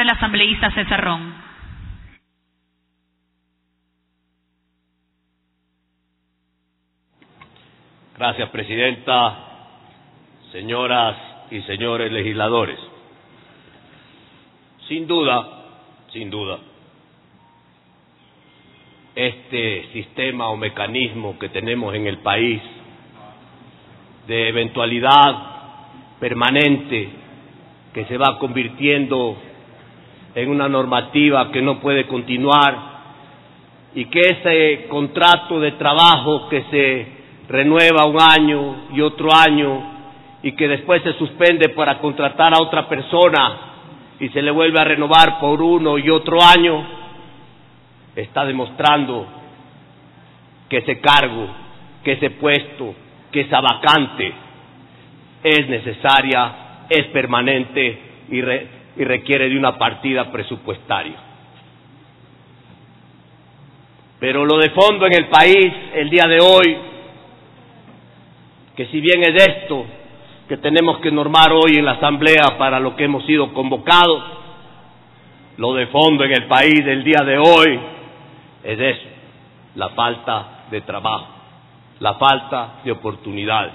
el asambleísta César. Gracias, Presidenta, señoras y señores legisladores. Sin duda, sin duda, este sistema o mecanismo que tenemos en el país de eventualidad permanente que se va convirtiendo en una normativa que no puede continuar y que ese contrato de trabajo que se renueva un año y otro año y que después se suspende para contratar a otra persona y se le vuelve a renovar por uno y otro año, está demostrando que ese cargo, que ese puesto, que esa vacante es necesaria, es permanente y, y requiere de una partida presupuestaria. Pero lo de fondo en el país el día de hoy, que si bien es esto que tenemos que normar hoy en la Asamblea para lo que hemos sido convocados, lo de fondo en el país del día de hoy es eso, la falta de trabajo, la falta de oportunidades.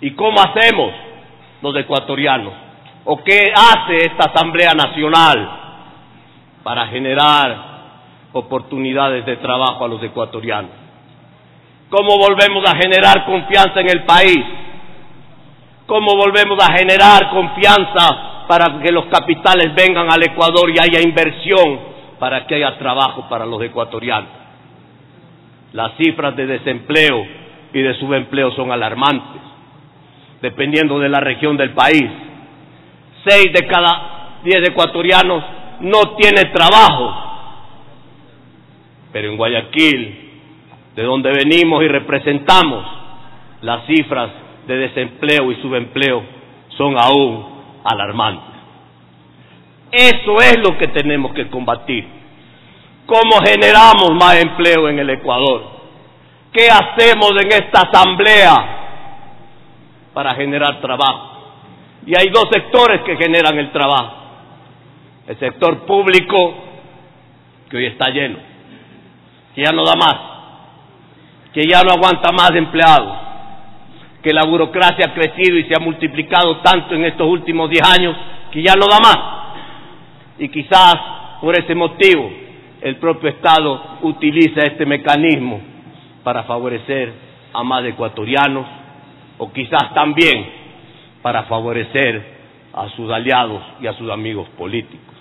¿Y cómo hacemos los ecuatorianos? ¿O qué hace esta Asamblea Nacional para generar oportunidades de trabajo a los ecuatorianos? ¿Cómo volvemos a generar confianza en el país? ¿Cómo volvemos a generar confianza para que los capitales vengan al Ecuador y haya inversión para que haya trabajo para los ecuatorianos? Las cifras de desempleo y de subempleo son alarmantes, dependiendo de la región del país. Seis de cada diez ecuatorianos no tiene trabajo. Pero en Guayaquil, de donde venimos y representamos, las cifras de desempleo y subempleo son aún alarmantes. Eso es lo que tenemos que combatir. ¿Cómo generamos más empleo en el Ecuador? ¿Qué hacemos en esta asamblea para generar trabajo? Y hay dos sectores que generan el trabajo. El sector público, que hoy está lleno, que ya no da más, que ya no aguanta más empleados, que la burocracia ha crecido y se ha multiplicado tanto en estos últimos diez años que ya no da más. Y quizás por ese motivo el propio Estado utiliza este mecanismo para favorecer a más ecuatorianos o quizás también para favorecer a sus aliados y a sus amigos políticos.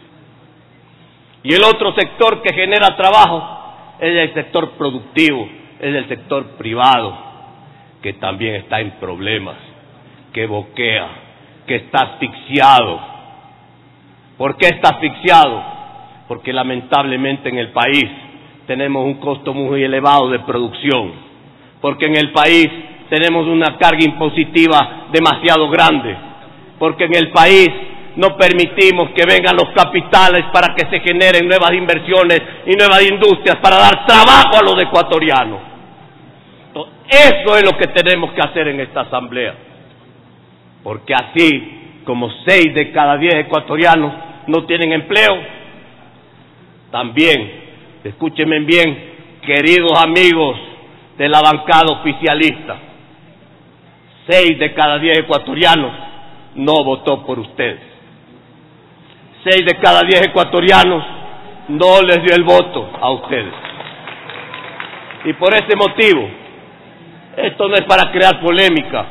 Y el otro sector que genera trabajo es el sector productivo, es el sector privado, que también está en problemas, que boquea, que está asfixiado. ¿Por qué está asfixiado? Porque lamentablemente en el país tenemos un costo muy elevado de producción, porque en el país tenemos una carga impositiva demasiado grande, porque en el país no permitimos que vengan los capitales para que se generen nuevas inversiones y nuevas industrias para dar trabajo a los ecuatorianos. Eso es lo que tenemos que hacer en esta asamblea, porque así como seis de cada diez ecuatorianos no tienen empleo, también, escúchenme bien, queridos amigos de la bancada oficialista, seis de cada diez ecuatorianos no votó por ustedes. Seis de cada diez ecuatorianos no les dio el voto a ustedes. Y por ese motivo, esto no es para crear polémica,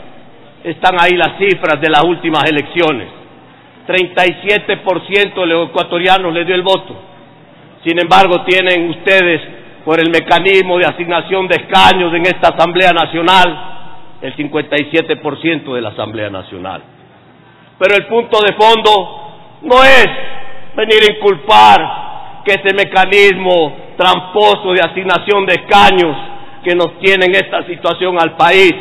están ahí las cifras de las últimas elecciones. 37% de los ecuatorianos les dio el voto. Sin embargo, tienen ustedes, por el mecanismo de asignación de escaños en esta Asamblea Nacional, el 57% de la Asamblea Nacional. Pero el punto de fondo no es venir a inculpar que ese mecanismo tramposo de asignación de escaños que nos tiene en esta situación al país,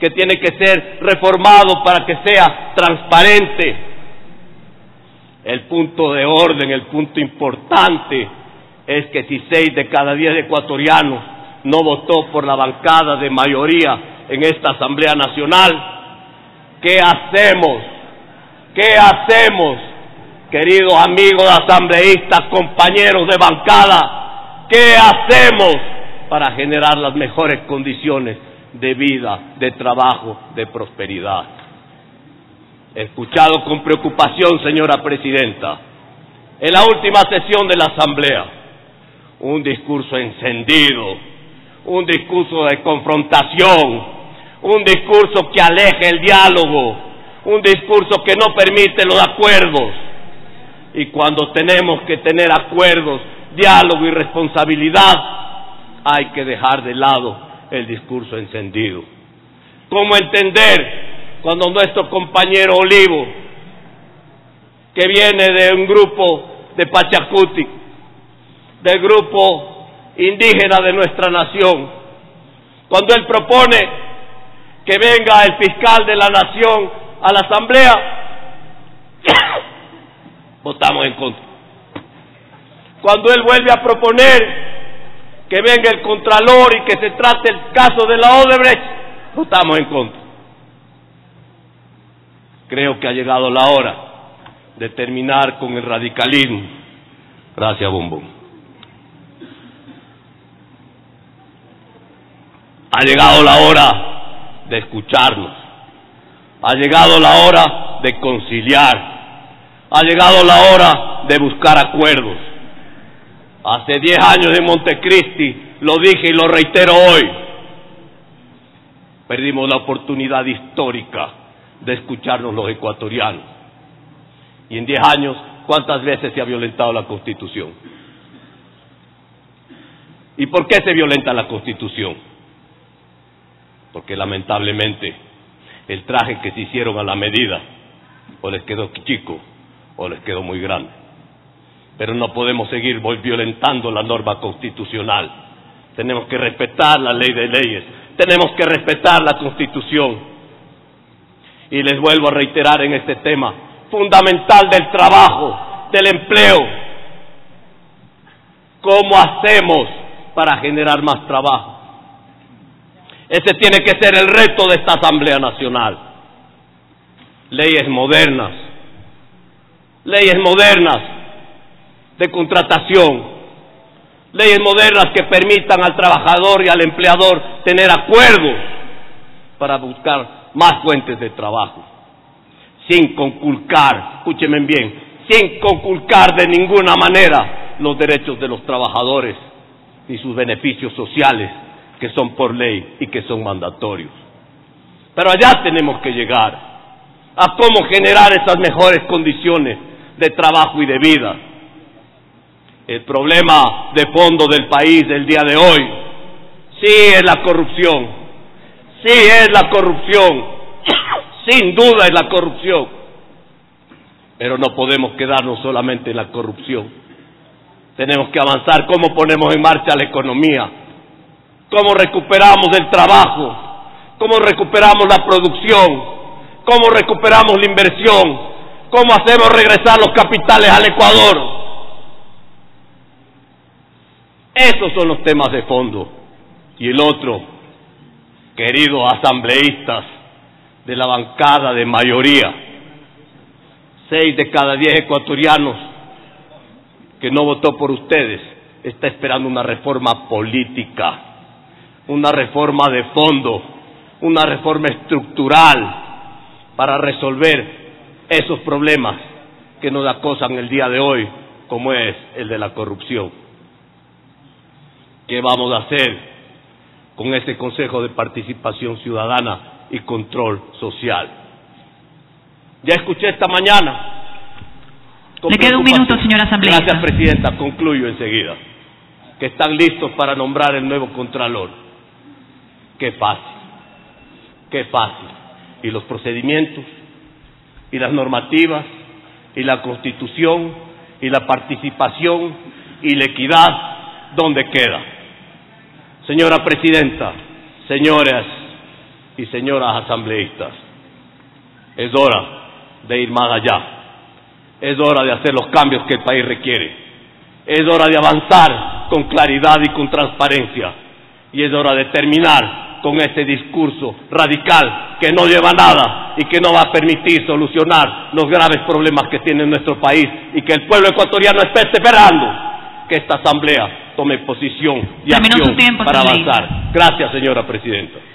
que tiene que ser reformado para que sea transparente. El punto de orden, el punto importante es que si seis de cada diez ecuatorianos no votó por la bancada de mayoría en esta Asamblea Nacional, ¿qué hacemos? ¿Qué hacemos queridos amigos asambleístas, compañeros de bancada, ¿qué hacemos para generar las mejores condiciones de vida, de trabajo, de prosperidad? He escuchado con preocupación, señora presidenta, en la última sesión de la Asamblea, un discurso encendido, un discurso de confrontación, un discurso que aleje el diálogo, un discurso que no permite los acuerdos. Y cuando tenemos que tener acuerdos, diálogo y responsabilidad, hay que dejar de lado el discurso encendido. ¿Cómo entender cuando nuestro compañero Olivo, que viene de un grupo de Pachacuti, del grupo indígena de nuestra nación, cuando él propone que venga el fiscal de la nación a la asamblea, votamos en contra. Cuando él vuelve a proponer que venga el contralor y que se trate el caso de la Odebrecht, votamos en contra. Creo que ha llegado la hora de terminar con el radicalismo. Gracias, Bombón. Ha llegado la hora de escucharnos. Ha llegado la hora de conciliar. Ha llegado la hora de buscar acuerdos. Hace diez años en Montecristi, lo dije y lo reitero hoy, perdimos la oportunidad histórica de escucharnos los ecuatorianos. Y en diez años, ¿cuántas veces se ha violentado la Constitución? ¿Y por qué se violenta la Constitución? Porque lamentablemente el traje que se hicieron a la medida o les quedó chico o les quedó muy grande. Pero no podemos seguir violentando la norma constitucional. Tenemos que respetar la ley de leyes, tenemos que respetar la Constitución y les vuelvo a reiterar en este tema, fundamental del trabajo, del empleo. ¿Cómo hacemos para generar más trabajo? Ese tiene que ser el reto de esta Asamblea Nacional. Leyes modernas, leyes modernas de contratación, leyes modernas que permitan al trabajador y al empleador tener acuerdos para buscar más fuentes de trabajo, sin conculcar, escúcheme bien, sin conculcar de ninguna manera los derechos de los trabajadores ni sus beneficios sociales que son por ley y que son mandatorios. Pero allá tenemos que llegar a cómo generar esas mejores condiciones de trabajo y de vida. El problema de fondo del país del día de hoy sí es la corrupción, Sí es la corrupción, sin duda es la corrupción, pero no podemos quedarnos solamente en la corrupción. Tenemos que avanzar cómo ponemos en marcha la economía, cómo recuperamos el trabajo, cómo recuperamos la producción, cómo recuperamos la inversión, cómo hacemos regresar los capitales al Ecuador. Esos son los temas de fondo. Y el otro, queridos asambleístas de la bancada de mayoría, seis de cada diez ecuatorianos que no votó por ustedes está esperando una reforma política, una reforma de fondo, una reforma estructural para resolver esos problemas que nos acosan el día de hoy, como es el de la corrupción. ¿Qué vamos a hacer con ese Consejo de Participación Ciudadana y Control Social. Ya escuché esta mañana. Le queda un minuto, señora asambleísta. Gracias, Presidenta. Concluyo enseguida. Que están listos para nombrar el nuevo Contralor. Qué fácil. Qué fácil. Y los procedimientos, y las normativas, y la Constitución, y la participación, y la equidad, ¿dónde queda? Señora Presidenta, señoras y señoras asambleístas, es hora de ir más allá, es hora de hacer los cambios que el país requiere, es hora de avanzar con claridad y con transparencia y es hora de terminar con este discurso radical que no lleva a nada y que no va a permitir solucionar los graves problemas que tiene nuestro país y que el pueblo ecuatoriano está esperando que esta asamblea tome posición y acción para avanzar. Gracias, señora presidenta.